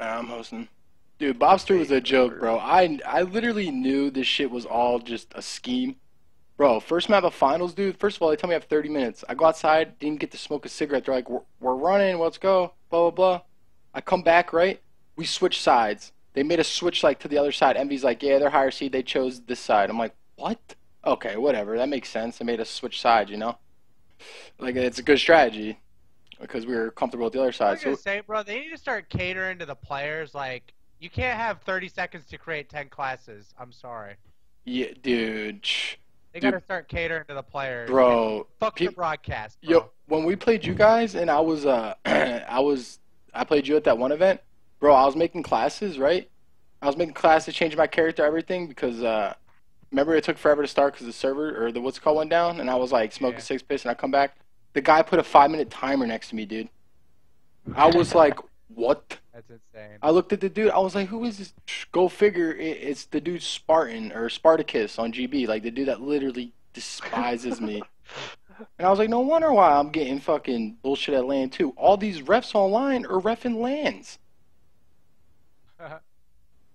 I'm hosting. Dude, Bobster was a joke, bro. I I literally knew this shit was all just a scheme. Bro, first map of finals, dude. First of all, they tell me I have 30 minutes. I go outside, didn't get to smoke a cigarette. They're like, we're, we're running, let's go, blah, blah, blah. I come back, right? We switch sides. They made a switch, like, to the other side. Envy's like, yeah, they're higher seed. They chose this side. I'm like, what? Okay, whatever. That makes sense. They made us switch sides, you know? Like, it's a good strategy because we were comfortable with the other side. I was gonna So, say, bro, they need to start catering to the players. Like, you can't have 30 seconds to create 10 classes. I'm sorry. yeah, dude. They Dude. gotta start catering to the players. Bro, Fuck the broadcast. Bro. Yo, when we played you guys, and I was uh, I was I played you at that one event, bro. I was making classes, right? I was making classes, changing my character, everything, because uh, remember it took forever to start because the server or the what's called went down, and I was like smoking Yeah. six piss, and I come back, the guy put a five minute timer next to me, dude. I was like, what? That's insane. I looked at the dude. I was like, "Who is this?" Go figure. It's the dude Spartan or Spartacus on GB, like the dude that literally despises me. And I was like, "No wonder why I'm getting fucking bullshit at LAN too. All these refs online are refing LANs."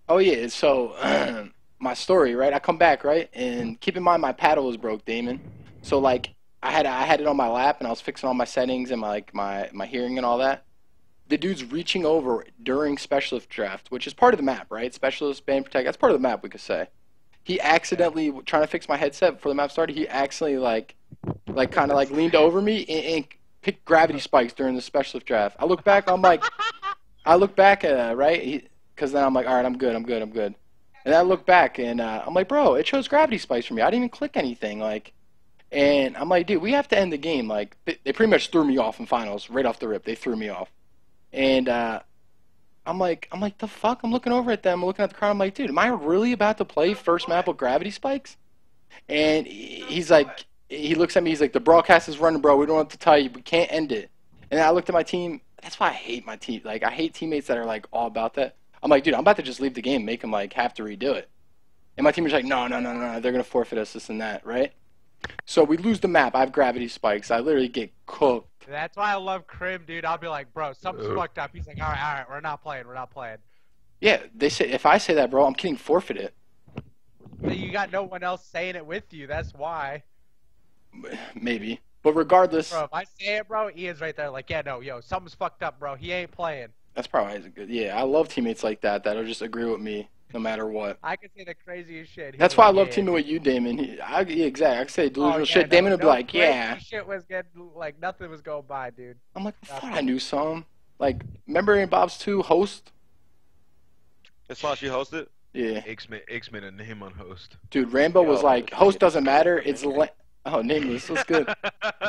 Oh yeah. So my story, right? I come back, right, and mm-hmm. keep in mind my paddle was broke, Damon. So like, I had I had it on my lap, and I was fixing all my settings and my like my my hearing and all that the dude's reaching over during specialist draft, which is part of the map, right? Specialist, band protect, that's part of the map, we could say. He accidentally, trying to fix my headset before the map started, he accidentally, like, like kind of like leaned over me and, and picked gravity spikes during the specialist draft. I look back, I'm like, I look back at uh, right? Because then I'm like, all right, I'm good, I'm good, I'm good. And I look back and uh, I'm like, bro, it shows gravity spikes for me. I didn't even click anything, like. And I'm like, dude, we have to end the game. Like, they, pretty much threw me off in finals right off the rip. They threw me off. And uh, I'm like, I'm like, the fuck? I'm looking over at them, looking at the crowd. I'm like, dude, am I really about to play first map with gravity spikes? And he's like, he looks at me. He's like, the broadcast is running, bro. We don't have to tell you. We can't end it. And I looked at my team. That's why I hate my team. Like, I hate teammates that are like all about that. I'm like, dude, I'm about to just leave the game, make them like have to redo it. And my team was like, no, no, no, no, no. They're gonna forfeit us this and that, right? So we lose the map. I have gravity spikes. I literally get cooked. That's why I love Crim, dude. I'll be like, bro, something's Ugh. fucked up. He's like, all right, all right, we're not playing, we're not playing. Yeah, they say if I say that, bro, I'm getting forfeited. But You got no one else saying it with you. That's why. Maybe, but regardless, Bro, if I say it, bro, Ian's right there. Like, yeah, no, yo, something's fucked up, bro. He ain't playing. that's probably a good. Yeah, I love teammates like that that'll just agree with me no matter what. I can say the craziest shit. He's That's why I love yeah. teaming with you, Damon. He, I, yeah, exactly. I could say Oh, delusional yeah, shit. no, Damon would be like, yeah. Shit was getting like nothing was going by, dude. I'm like, I thought I knew some. Like, remember in Bob's 2 host? That's why she hosted. Yeah. Ixman, Ixman and him on host. Dude, Rambo was like, host doesn't matter. It's man. la- oh, nameless. That's good.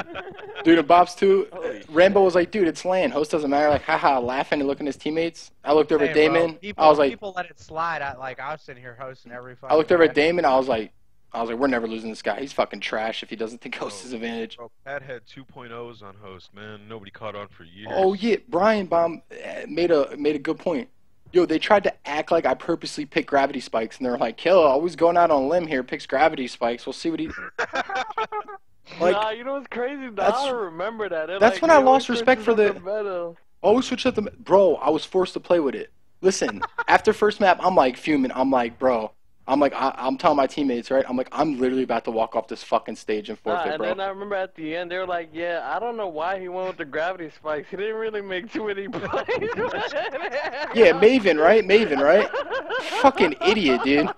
Dude, in Bob's 2, Holy Rambo was like, dude, it's LAN. Host doesn't matter. Like, haha, laughing and looking at his teammates. I looked over Hey, at bro, Damon. people, I was like, people let it slide. I, like I was sitting here hosting every. Fucking I looked over at Damon. I was like, I was like, we're never losing this guy. He's fucking trash if he doesn't think host Oh. is advantage. Bro, Pat had 2.0s on host, man. Nobody caught on for years. Oh yeah, Brian Baum eh, made a made a good point. Yo, they tried to act like I purposely picked gravity spikes, and they're like, "Kill, always going out on a limb here, picks gravity spikes. We'll see what he." Like, nah, you know what's crazy? that's- I remember that. They're that's like, when I lost respect for up the- always oh, switch up the bro. I was forced to play with it. Listen, after first map, I'm like fuming. I'm like, bro. I'm like, I, I'm telling my teammates, right? I'm like, I'm literally about to walk off this fucking stage and Nah, forfeit, and bro. then I remember at the end they were like, "Yeah, I don't know why he went with the gravity spikes. He didn't really make too many plays." Yeah, Maven, right? Maven, right? Fucking idiot, dude.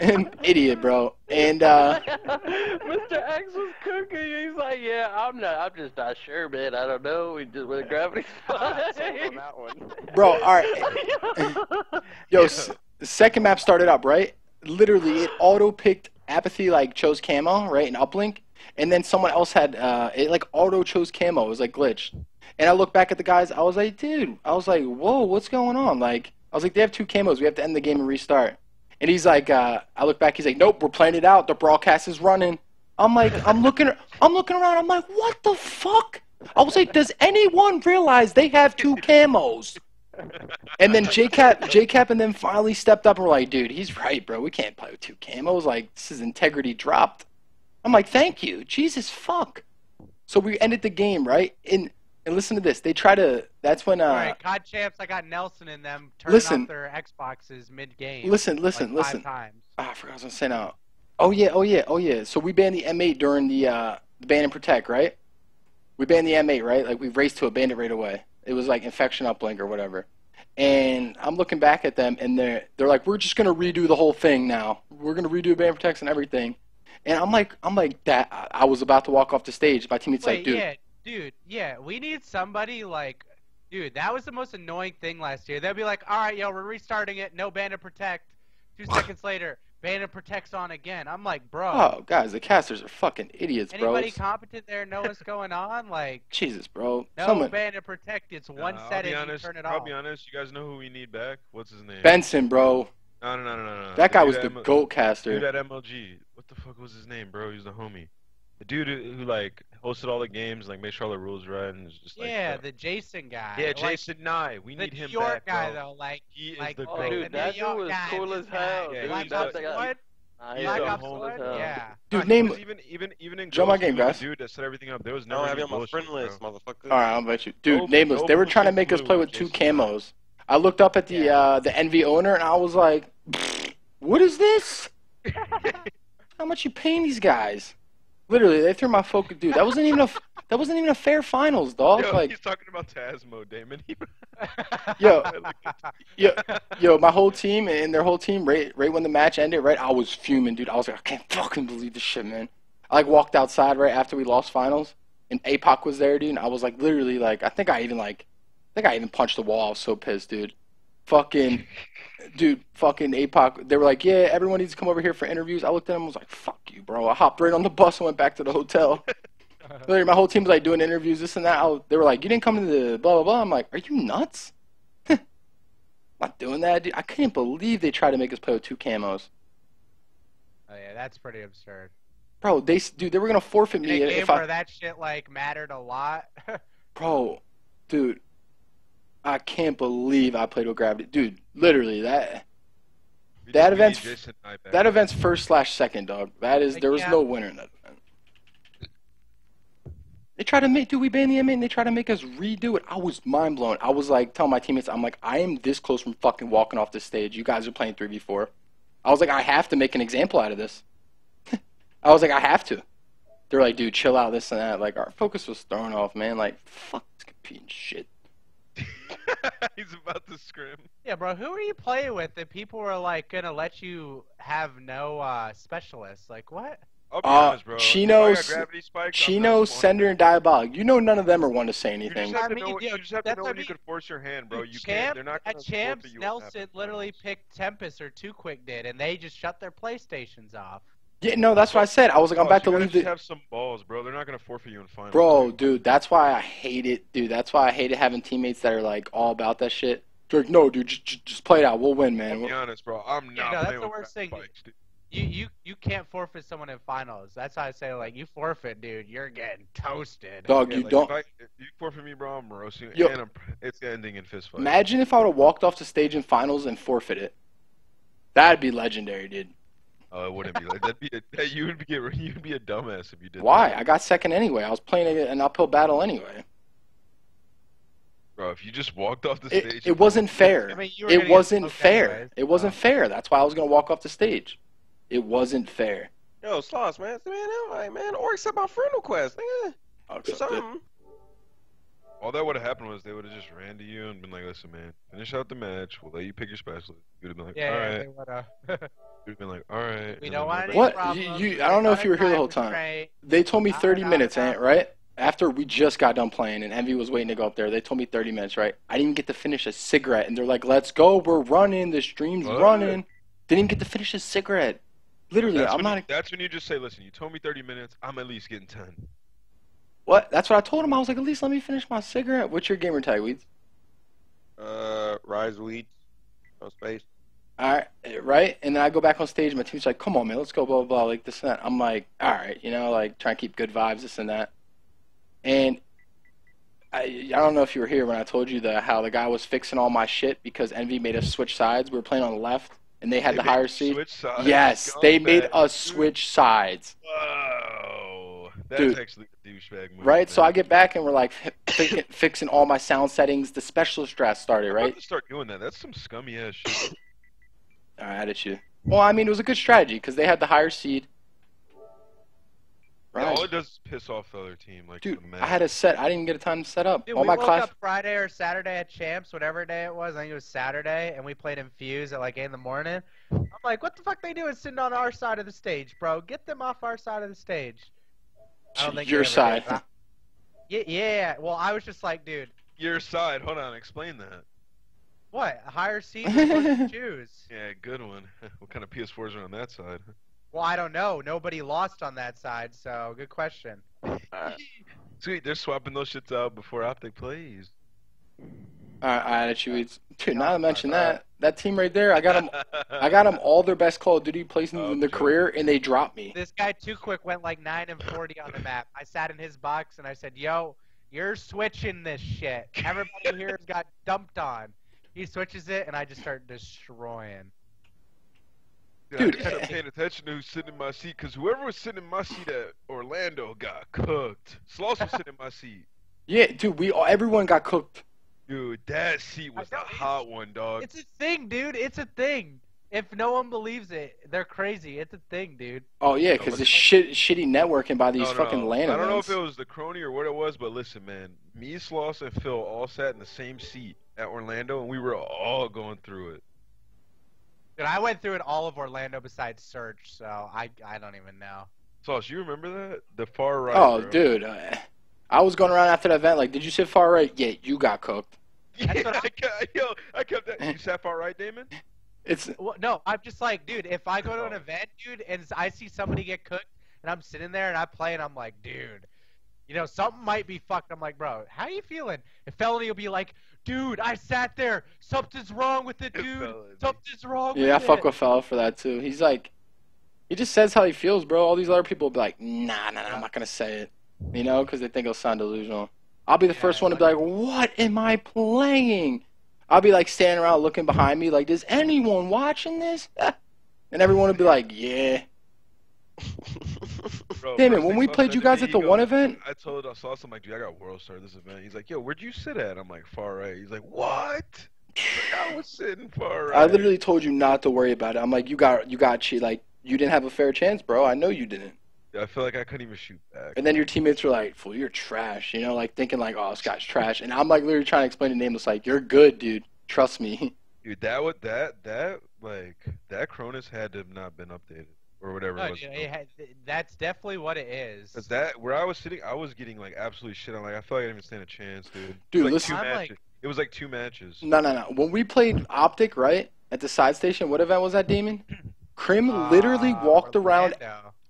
An idiot, bro. And uh Mr. X was cooking. He's like, "Yeah, I'm not. I'm just not sure, man. I don't know. We just with a gravity spike." On that one. bro, all right. Yo, s- second map started up, right? Literally, it auto picked apathy, like chose camo, right, and uplink, and then someone else had uh, it like auto chose camo. It was like glitched. And I look back at the guys. I was like, dude, I was like, whoa, what's going on? Like, I was like, they have two camos. We have to end the game and restart. And he's like, uh, I look back. He's like, nope, we're playing it out. The broadcast is running. I'm like, I'm looking, I'm looking around. I'm like, what the fuck? I was like, does anyone realize they have two camos? And then JKap, JKap, and then finally stepped up and were like, dude, he's right, bro. We can't play with two camos. Like, this is integrity dropped. I'm like, thank you. Jesus fuck. So we ended the game, right? And and listen to this. They try to. That's when. Uh, All right, COD champs. I got Nelson in them turning Listen. off their Xboxes mid game. listen, listen, like listen. Five times. Ah, I forgot what I was gonna say now. Oh yeah, oh yeah, oh yeah. So we banned the M8 during the uh, the ban and protect, right? We banned the M8, right? Like we raced to a bandit right away. It was like infection uplink or whatever. And I'm looking back at them, and they're they're like, we're just gonna redo the whole thing now. We're gonna redo ban and protects and everything. And I'm like, I'm like that. I- was about to walk off the stage. My teammate's Wait, like, dude, yeah, dude, yeah. We need somebody like, dude. That was the most annoying thing last year. They'll be like, all right, yo, we're restarting it. No ban and protect. Two seconds later, ban protects on again. I'm like, bro. oh guys, the casters are fucking idiots, bro. Anybody competent there know what's going on? Like, Jesus, bro. no Someone, ban protect. It's one Uh, I'll setting. be honest. turn it I'll off. be honest. You guys know who we need back? What's his name? Benson, bro. No, no, no, no, no, no. That guy was the M- goat caster. Dude at MLG. What the fuck was his name, bro? He was the homie. The dude who, who like hosted all the games, like made sure all the rules right, and was just like. yeah, the Jason guy. yeah, Like, Jason Nye. We the need New him York back, guy bro. though, like, He is like, the Oh, like goat. dude, the that New dude York was guy, cool as hell, guy. dude. Black He's Ops the- One? Nah, Black Ops cool One? as hell. Yeah. Dude, Nah, name- because even even even in Join my game, guys. Dude that set everything up. There was no. I never don't have you on my friend list, motherfucker. All right, I'll bet you, dude. Nope, nameless. nope, they were trying to make us play with with two camos. I looked up at the Yeah. uh, the NV owner and I was like, "What is this? How much you paying these guys?" Literally, they threw my focus, dude. That wasn't even a that wasn't even a fair finals, dog. Yo, like, he's talking about Tasmo, Damon. Yo. yo, yo, my whole team and their whole team, right, right when the match ended, right, I was fuming, dude. I was like, I can't fucking believe this shit, man. I like walked outside right after we lost finals, and APOC was there, dude. And I was like, literally, like, I think I even like, I think I even punched the wall. I was so pissed, dude. Fucking, dude, fucking APOC. They were like, yeah, everyone needs to come over here for interviews. I looked at them, I was like, fuck you, bro. I hopped right on the bus and went back to the hotel. My whole team was like doing interviews, this and that. I they were like, "You didn't come to the blah blah blah." I'm like, "Are you nuts? Not doing that, dude. I couldn't believe they tried to make us play with two camos, Oh yeah, that's pretty absurd. bro. They dude, they were gonna forfeit In me a game if where I, that shit like mattered a lot. bro, dude. I can't believe I played with gravity, dude. Literally, that We That need- event's- need Jason Nye back. that event's first slash second, dog. That is Like, there was yeah. no winner in that event. They tried to make, dude. We banned the M8 and they tried to make us redo it. I was mind blown. I was like, telling my teammates, I'm like, I am this close from fucking walking off the stage. You guys are playing three v four. I was like, I have to make an example out of this. I was like, I have to. They're like, dude, chill out, this and that. Like, our focus was thrown off, man. Like, fuck this competing shit. He's about to scrim. yeah, bro, who are you playing with that people were like gonna let you have no uh specialists? Like what? I'll be Uh, honest, bro. Chino, If I got spikes, Chino, Sender, and Diabolic. You know none of them are one to say You just anything. have I to mean, know. yo, You just have to know what I when you mean. could force your hand, bro. You Champ, can't. They're not at gonna Champs, forfeit you what Nelson literally picked Tempest or Two Quick did, and they just shut their PlayStations off. Yeah, no, that's what I said. I was like, I'm Boss, about to you gotta leave just the. have some balls, bro. They're not gonna forfeit you in finals. Bro, dude, that's why I hate it, dude. That's why I hated having teammates that are like all about that shit. They're like, no, dude, just, just play it out. We'll win, man. I'll man. be honest, bro. I'm not. Yeah, not no, that's the worst thing. spikes, dude. You you you can't forfeit someone in finals. That's how I say like you forfeit, dude. You're getting toasted. Dog, Yeah, you like, don't. If, I, if you forfeit me, bro, I'm roasting you, Yo. and I'm, it's ending in fist fight. Imagine if I would have walked off the stage in finals and forfeit it. That'd be legendary, dude. Oh, it wouldn't be like that'd be a, that. You would be you'd be a dumbass if you did. Why? That. I got second anyway. I was playing an uphill battle anyway. Bro, if you just walked off the stage, It, it wasn't fair. I mean, you were gonna It wasn't fair. anyways, It wasn't uh. fair. That's why I was gonna walk off the stage. It wasn't fair. Yo, Sloss, man. Man, I'm like, man, or accept my friend request. Nigga, I'll do accept it. Something. all that would have happened was they would have just ran to you and been like, "Listen, man, finish out the match. We'll let you pick your specialist." You'd have been like, Yeah, "All yeah, right." they would've. You'd have been like, "All right." we don't want any back- What? problems. You- you- I don't know if you were here the whole time. restraint. They told me Nah, 30 nah, minutes. Ant, right? After we just got done playing and Envy was waiting to go up there, they told me 30 minutes, right? I didn't get to finish a cigarette, and they're like, "Let's go, we're running, the stream's What? running." Didn't even get to finish a cigarette. Literally, That's I'm not. You, that's when you just say, "Listen, you told me 30 minutes. I'm at least getting 10." What? That's what I told him. I was like, "At least let me finish my cigarette." What's your gamer tag, Weeds? Uh, Rise Weeds. No space. All right, right? And then I go back on stage. and My team's like, "Come on, man, let's go." Blah blah blah, like this and that. I'm like, "All right," you know, like trying to keep good vibes, this and that. And I, I don't know if you were here when I told you the how the guy was fixing all my shit because Envy made us switch sides. We were playing on the left, and they had They the higher seat. switch sides. Yes, they made us switch sides. Whoa. That's Dude. actually a douchebag move. right? So. I get back and we're like fi- fixing all my sound settings. The specialist draft started, I'm about right? to start doing that. That's some scummy ass shit. All right, at you. Well, I mean, it was a good strategy because they had the higher seed. Yeah, Right. all it does is piss off the other team. Like, Dude, man. I had a set. I didn't even get a time to set up. Dude, all we my woke class. up Friday or Saturday at Champs, whatever day it was. I think it was Saturday, and we played Infuse at like 8 in the morning. I'm like, what the fuck they doing sitting on our side of the stage, bro? Get them off our side of the stage. I don't think Your side. did, I- Yeah, yeah. Well, I was just like, dude, Your side. Hold on. Explain that. what? A higher seat is what choose. Yeah, good one. what kind of PS4s are on that side? Well, I don't know. Nobody lost on that side, so good question. Sweet, they're swapping those shits out before Optic plays. All right, all right, at you. It's- Dude, now I mention that that team right there, I got them. I got them all their best Call of Duty placements Oh, in their joke. career, and they dropped me. This guy too quick went like 9 and 40 on the map. I sat in his box and I said, "Yo, you're switching this shit. Everybody here has got dumped on." He switches it, and I just start destroying. Dude, I just paying eh, eh. attention to who's sitting in my seat because whoever was sitting in my seat at Orlando got cooked. Sloss was sitting in my seat. Yeah, dude, we all, everyone got cooked. Dude, that seat was the hot one, dog. It's a thing, dude. It's a thing. If no one believes it, they're crazy. It's a thing, dude. Oh yeah, because the shit, shitty networking by these No, no, fucking no. LAN I don't know if it was the Cronus or what it was, but listen, man. Me, Sloss, and Phil all sat in the same seat at Orlando, and we were all going through it. Dude, I went through it all of Orlando besides Search, so I I don't even know. Sloss, you remember that? The far right. oh, bro. dude, uh, I was going around after that event like, did you sit far right? Yeah, you got cooked. Yeah, I- I kept, yo, I kept that. You sat far right, Damon? It's Well, no, I'm just like, dude, if I go to an event, dude, and I see somebody get cooked, and I'm sitting there and I play, and I'm like, dude, you know, something might be fucked. I'm like, bro, how you feeling? And Felony will be like, dude, I sat there. Something's wrong with it, dude. Felony. Something's wrong yeah, I with fuck it. with fella for that too. He's like, he just says how he feels, bro. All these other people will be like, nah, nah, nah, I'm not gonna say it, you know, because they think it'll sound delusional. I'll be the Yeah, first one to be like, what am I playing? I'll be like standing around looking behind me, like, is anyone watching this? And everyone will be like, yeah. Bro, Damn it, when we played you guys at the he one event? I told Sloss, I'm like, dude, I got World Star this event. He's like, yo, where'd you sit at? I'm like, far right. He's like, what? Like, I was sitting far right. I literally told you not to worry about it. I'm like, you got, you got cheat. Like, you didn't have a fair chance, bro. I know you didn't. I feel like I couldn't even shoot back. And then your teammates were like, "Fool, you're trash," you know, like thinking like, "Oh, this guy's trash." And I'm like literally trying to explain to Nameless, like, "You're good, dude. Trust me." Dude, that would that that like that Cronus had to have not been updated or whatever No, it was. dude, it had- that's definitely what it is. Cause that where I was sitting, I was getting like absolutely shit on. Like I felt like I didn't even stand a chance, dude. It Dude, was, like, listen- two matches. like- It was like two matches. No, no, no. When we played Optic, right at the side station, what event was that, Demon? Crim Uh, literally walked around.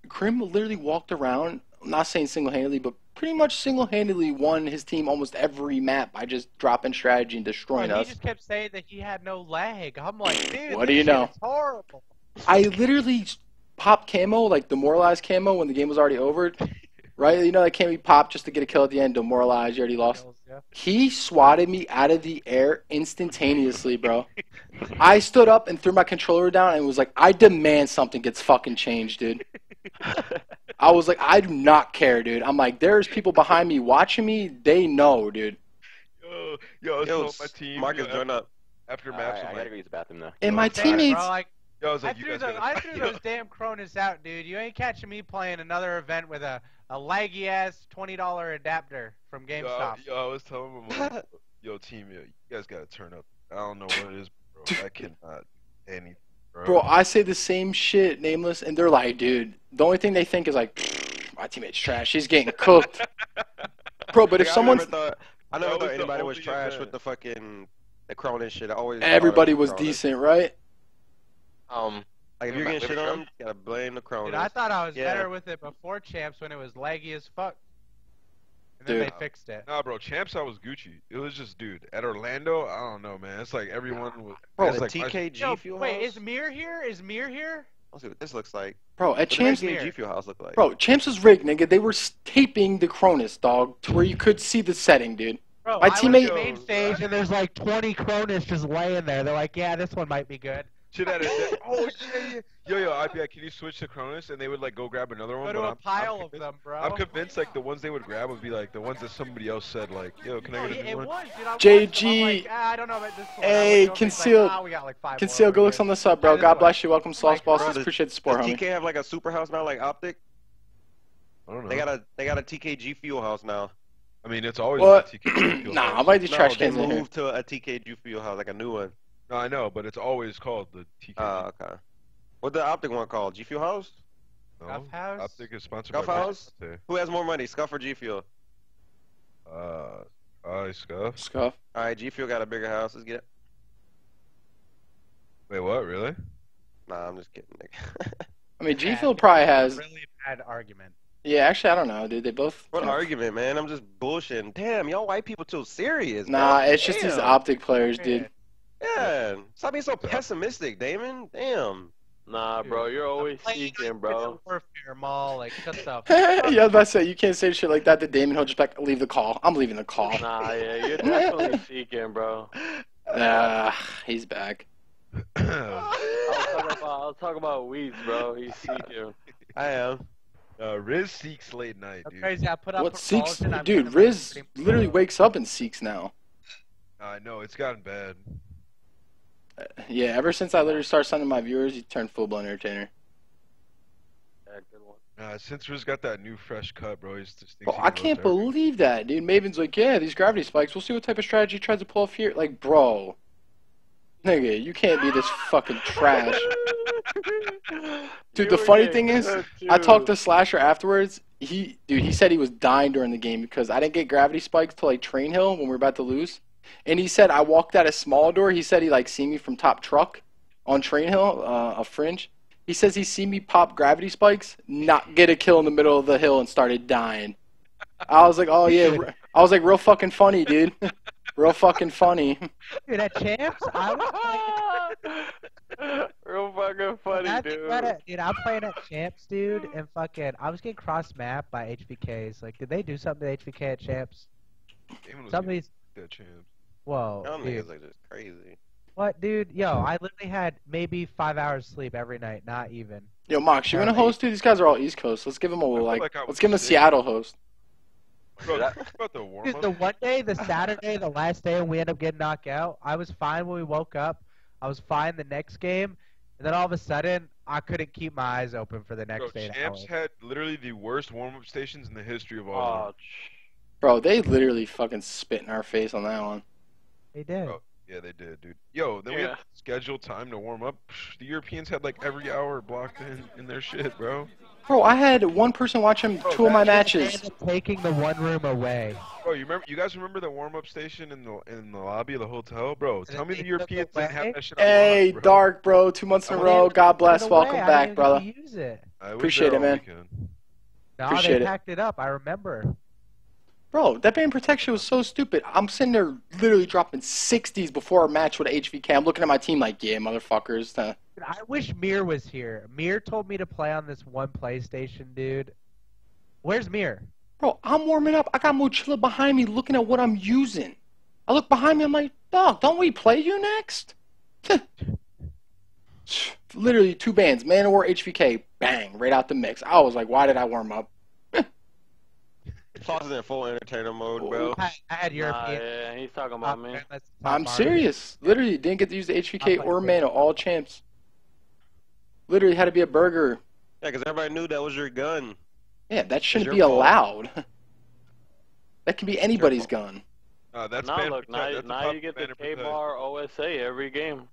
Crim literally walked around. I'm not saying single-handedly, but pretty much single-handedly won his team almost every map by just dropping strategy and destroying Bro, he us. just kept saying that he had no lag. I'm like, dude, What do you know? is horrible. I literally popped camo, like demoralized camo, when the game was already over. Right? You know that can't be popped just to get a kill at the end, demoralized. You already lost. Yeah. He swatted me out of the air instantaneously, bro. I stood up and threw my controller down and was like, I demand something gets fucking changed, dude. I was like, I do not care, dude. I'm like, there's people behind me watching me. They know, dude. Yo, yo, I was Yo, telling my team. Marcus, yo, join up. After Alright, maps, I I'm gotta like, go use the bathroom now. And Yo, my damn, Damn, teammates, like, yo, I was I like, you threw, guys. I threw those damn Cronus out, dude. You ain't catching me playing another event with a, a laggy ass twenty dollar adapter from Yo, I, GameStop. yo, I was telling him, like, yo, team, yo, you guys gotta turn up. I don't know what it is, bro. I cannot do anything, bro. bro, I say the same shit, nameless, and they're like, dude. The only thing they think is like, my teammate's trash. He's getting cooked, bro. But if Like, someone's I never thought, I never That was thought anybody was trash event. with the fucking the Cronus shit. I always everybody was Cronus. decent, right? Um, Like if you're getting shit on, you gotta blame the Cronus. Dude, I thought I was Yeah. better with it before champs when it was laggy as fuck. And then Dude. they fixed it. Nah, bro, champs I was Gucci. It was just, dude, at Orlando, I don't know, man. It's like everyone was. Bro, it's the like my- TKG Yo, Fuel wait, House. is Mir here? Is Mir here? Let's see what this looks like. Bro, at What the Champs, heck Mir. G Fuel House look like? bro, Champs was rigged, nigga. They were taping the Cronus, dog, to where you could see the setting, dude. Bro, My I went teammate- to main stage and there's like 20 Cronus just laying there. They're like, yeah, this one might be good. Shit out of that. Oh shit! Yeah. Yo, yo, IPI, can you switch to Cronus? And they would like go grab another one. Go to but a I'm, pile I'm of convinced- them, bro. I'm convinced like the ones they would grab would be like the ones that somebody else said like, yo, can I Oh, get a new it one? was, dude. I JG. them. I'm like, ah, I don't know about this one. Hey, I looked over, Conceal- Like, ah, we got like five Conceal, more, go we're look on the sub, bro. God one. bless you. Welcome, Sauce Like, Bosses. bro, Appreciate the Does support, homie. TK have like a super house now, like Optic? I don't know. They got a they got a TKG fuel house now. I mean, it's always What? been a TK. fuel nah, house. I'm like trash they cans in here. moved to a TKG fuel house, like a new one. No, I know, but it's always called the TK. Oh, okay. What the Optic one called? G Fuel House? no? Scuf House? Optic is sponsored Scuf by House? Brightline. Who has more money, Scuf or G Fuel? Uh, I scuf. Scuf. All right, G Fuel got a bigger house. Let's get it. Wait, what? Really? Nah, I'm just kidding. nigga. I mean, G Fuel probably has. Really bad argument. Yeah, actually, I don't know, dude. They both. what kind of- argument, man? I'm just bullshitting. Damn, y'all white people too serious. Nah, man. it's just these optic players, dude. Yeah, stop being so pessimistic, Damon. Damn. Nah, bro, you're always seeking, bro. Warfare mall, like shut the. yeah, I was about to say you can't say shit like that to Damon. He'll just like, leave the call. I'm leaving the call. Nah, yeah, you're definitely seeking, bro. Ah, he's back. I was talking about, I was talking about weeds, bro. He's seeking. I am. uh, Riz seeks late night, That's dude. crazy. I put up. What Seeks, dude? Riz literally wakes up and Seeks now. I know it's gotten bad. Yeah, ever since I literally started sending my viewers, he turned full blown entertainer. Yeah, good one. Uh, since Riz got that new fresh cut, bro, he's just. Bro, I can can't roast believe that, dude. Maven's like, yeah, these gravity spikes. We'll see what type of strategy he tries to pull off here. Like, bro, nigga, you can't be this fucking trash. Dude, the funny thing is, I talked to Slasher afterwards. He, dude, he said he was dying during the game because I didn't get gravity spikes till like Train Hill when we were about to lose, and he said I walked out a small door. He said he like see me from top truck on Train Hill, uh, a fringe. He says he see me pop gravity spikes, not get a kill in the middle of the hill, and started dying. I was like, oh yeah, I was like, real fucking funny, dude. real fucking funny. Dude, at champs, I was playing. Real fucking funny, That's dude. about it. Dude, I'm playing at champs, dude, and fucking, I was getting cross map by HVKs. Like, did they do something to HVK at champs? Damon was Somebody's. getting that champ. Whoa, Y'all dude. niggas are just crazy. What, dude? Yo, I literally had maybe five hours sleep every night, not even. Yo, Mox, you wanna host, dude? These guys are all East Coast. Let's give them a feel like, like let's give them a sick. Seattle host. Bro, That- about the warm Dude, the one day, the Saturday, the last day, and we end up getting knocked out. I was fine when we woke up. I was fine the next game, and then all of a sudden, I couldn't keep my eyes open for the next Bro, eight champs hours. had literally the worst warm up stations in the history of all. Oh, Bro, they literally fucking spit in our face on that one. They did. Bro. Yeah, they did, dude. Yo, then we had scheduled time to warm up. The Europeans had like every hour blocked in in their shit, bro. Bro, I had one person watching Bro, two of my matches. taking the one room away. Bro, you remember? You guys remember the warm up station in the in the lobby of the hotel, bro? Did Tell me the took Europeans didn't have that shit on Hey, bro. Dark, bro, two months in a I row. God bless. it away. Welcome I back, didn't brother. even Use it. I Appreciate it, all man. weekend. No, Appreciate they it. it up. I remember. Bro, that band protection was so stupid. I'm sitting there literally dropping 60s before a match with HVK. I'm looking at my team like, yeah, motherfuckers. I wish Mir was here. Mir told me to play on this one PlayStation, dude. Where's Mir? Bro, I'm warming up. I got Mochila behind me looking at what I'm using. I look behind me. I'm like, dog, don't we play you next? literally two bands, Man-O-War, HVK, bang, right out the mix. I was like, why did I warm up? Sauce is in full entertainer mode, bro. I, I had nah, European. yeah, he's talking top about me. ten, that's top I'm market. serious. Literally, didn't get to use the HVK or five. Mana, all champs. Literally had to be a burger. Yeah, because everybody knew that was your gun. Yeah, that shouldn't be fault. allowed. that can be anybody's gun. Uh, that's now look, now, that's now you get the band. K-Bar OSA every game.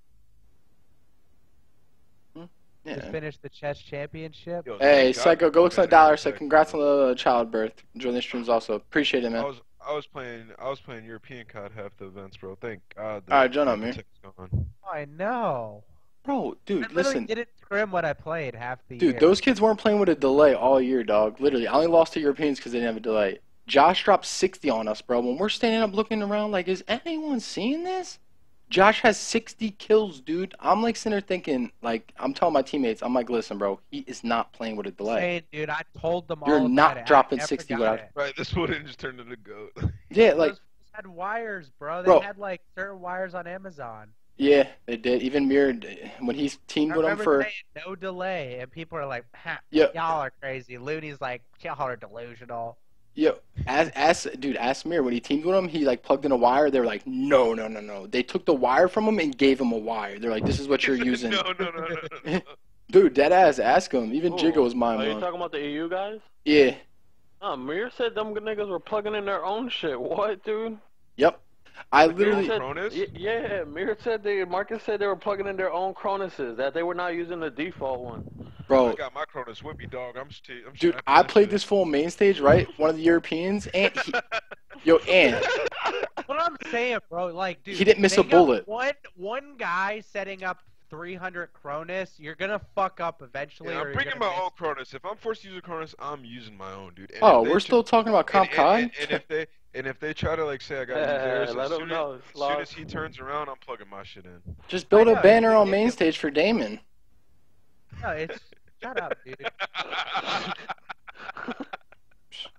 Yeah. Just finished the chess championship. Yo, Hey, Psycho, go look on the band dollar. Said protect, congrats on bro. the childbirth. Join the streams also. Appreciate it, man. I man. was I was playing I was playing European COD half the events, bro. Thank God. All right, join band on me. protect's gone. I know. Bro, I dude, literally listen. didn't scrim what I played half the year. Dude, those kids weren't playing with a delay all year, dog. Literally, I only lost to Europeans because they didn't have a delay. Josh dropped 60 on us, bro. When we're standing up looking around like, is anyone seeing this? Josh has 60 kills, dude. I'm like sitting there thinking, like, I'm telling my teammates, I'm like, listen, bro, he is not playing with a delay. Saying, dude, I told them You're all about not it. Dropping 60 got without- it. Right, this wouldn't just turned into a goat. Yeah, like, Those had wires, bro. They Bro. had like certain wires on Amazon. yeah, they did. Even Mir, when he's teamed with him remember for no delay, and people are like, ha, yeah, "Y'all are crazy." Looney's like, "Y'all are delusional." Yeah. As as dude, ask Mir when he teamed with him, he like plugged in a wire. They were like, no, no, no, no. They took the wire from him and gave him a wire. They're like, this is what you're using, no, no, no, no, no. dude. Dead ass. Ask him. Even Ooh, Jigga oh, was mind Are you talking about the EU guys? Yeah. Ah, oh, Mir said them niggas were plugging in their own shit. What, dude? Yep. I Like, literally. said- Cronus? Yeah, Mir said they. Marcus said they were plugging in their own Cronuses. That they were not using the default one. Bro, I Bro, got my Cronus with me, dog. I'm st- I'm dude, strapping I played this full main stage, right? One of the Europeans, and he, yo, and What I'm saying, bro, like, dude, He didn't miss a bullet. One one guy setting up 300 Cronus, you're gonna fuck up eventually. Yeah, I'm bringing my miss. own Cronus. If I'm forced to use a Cronus, I'm using my own, dude. And oh, we're tr- still talking about Comp and, Con. and, and, and if they and if they try to like say I got to use theirs, Let as soon, know. as, as soon as he turns around, I'm plugging my shit in. Just build I a know, banner on main stage for Damon. No, it's shut up, dude.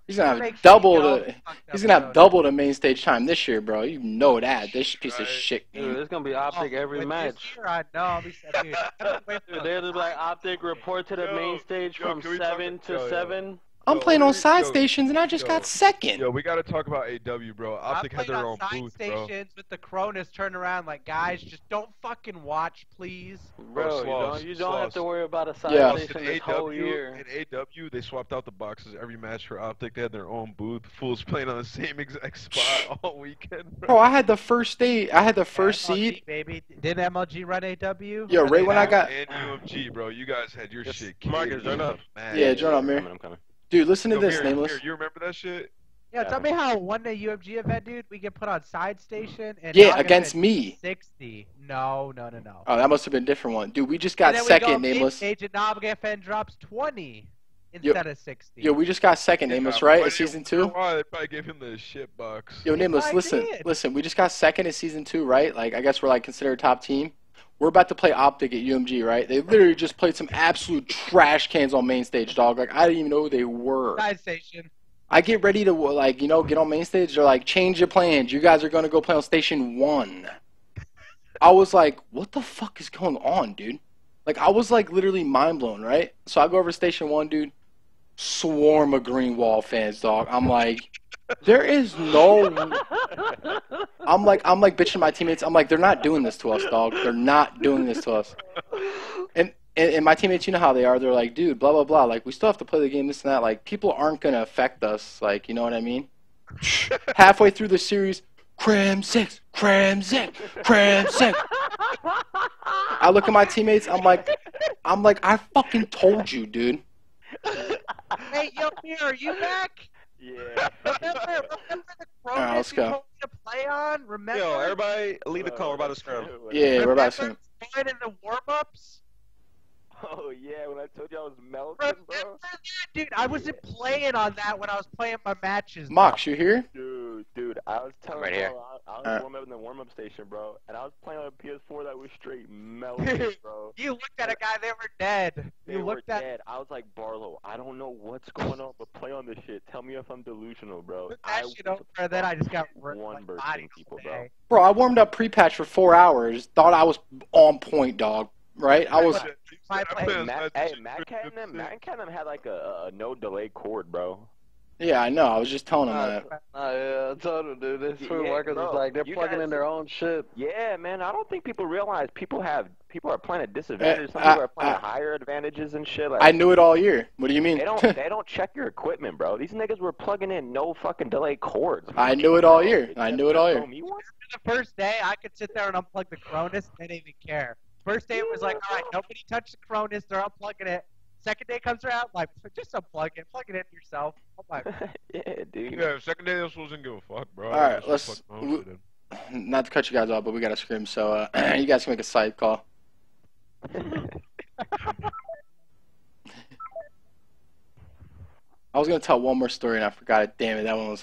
He's gonna have double the. the He's gonna have double the main stage time this year, bro. You know that. This piece of shit. Dude, it's gonna be oh, optic Oh, every with match. This year, I know. I'll be dude. I've been waiting they'll be like optic report to the Yo, main stage yo, from can talk- seven to yo, yo. seven. I'm Yo, playing on side yo, stations and I just yo. got second. Yo, we gotta talk about AW, bro. I'm Optic had playing their on own side booth, bro. stations with the Cronus turn around like, guys, just don't fucking watch, please. Bro, you Sloss, don't, you don't have to worry about a side Yeah. Station in this whole AW, year. in AW, they swapped out the boxes every match for Optic. They had their own booth. Fools playing on the same exact spot all weekend. Bro, oh, I had the first day. I had the first MLG, seed. baby. Did MLG run AW? Yeah, right when I got- and UMG, bro, you guys had your Yes, shit. Marcus, join up. the. Yeah, join up, Mir. I'm coming, I'm coming. Dude, listen to Yo, this, Mir, nameless. Mir, you remember that shit? Yeah, tell me how one day UMG event, dude, we get put on side station and Yeah, against me. 60. No, no, no, no. Oh, that must have been a different one. Dude, we just And got then we second, go nameless. Agent and drops 20 instead of 60. Yo, we just got second, nameless, right? In season two. Why? They probably gave him the shit box. Yo, nameless, I listen, did. listen. We just got second in season two, right? Like, I guess we're like considered top team. We're about to play Optic at UMG, right? They literally just played some absolute trash cans on main stage, dog. Like, I didn't even know who they were. Side station. I get ready to like you know get on main stage. They're like, change your plans. You guys are gonna go play on station one. I was like, what the fuck is going on, dude? Like I was like literally mind blown, right? So I go over to station one, dude. Swarm of Green Wall fans, dog. I'm like, there is no. I'm like I'm like bitching my teammates. I'm like, they're not doing this to us, dog. They're not doing this to us. And, and and my teammates, you know how they are. They're like, dude, blah blah blah. Like we still have to play the game, this and that. Like people aren't gonna affect us. Like you know what I mean? Halfway through the series, Crimsix, cram six, Crimsix. I look at my teammates. I'm like, I'm like, I fucking told you, dude. Hey, yo, here, are you back? Yeah. Let's you go. told to play on? Remember? Yo, everybody, lead the call. We're about to scrum. Yeah, we're about to Remember going in the warm-ups? Oh yeah, when I told you I was melting, Remember bro. that, dude? I wasn't playing on that when I was playing my matches. Mox, you here? Dude, dude, I was telling right bro, here. I, I was Alright. warming up in the warm-up station, bro, and I was playing on a PS4 that was straight melting, bro. You looked at a guy, they were dead. They You were looked at dead. I was like, Barlow, I don't know what's going on, but play on this shit. Tell me if I'm delusional, bro. Put I that shit over, then I just got one like, bursting people, bro. Bro, I warmed up pre-patch for four hours. Thought I was on point, dog. Right? I was. Shit, My I play- play Hey, on Matt, side hey, Matt three, Cat and them, fifty. Matt Cat had like a, a no delay cord, bro. Yeah, I know. I was just telling him Uh, that. Oh yeah, I told him, dude. This Yeah, food workers bro, is like they're plugging guys- in their own shit. Yeah, man. I don't think people realize people have people are playing at disadvantage. Some Uh, people are playing uh, at higher advantages and shit. Like, I knew it all year. What do you mean? They don't they don't check your equipment, bro. These niggas were plugging in no fucking delay cords. I knew it all year. I knew it all year. told me once. The first day, I could sit there and unplug the Cronus, they didn't even care. First day, it was like, all right, nobody touch the Cronus, they're unplugging it. Second day comes around, like, just unplug it, plug it in yourself. Oh my yeah, dude. Yeah, second day, this wasn't give a fuck, bro. All right, let's- fucked my own shit in. Not to cut you guys off, but we gotta scream. So uh, you guys can make a side call. I was gonna tell one more story and I forgot it. Damn it, that one was